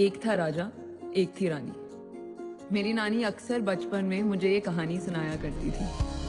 एक था राजा, एक थी रानी। मेरी नानी अक्सर बचपन में मुझे ये कहानी सुनाया करती थी।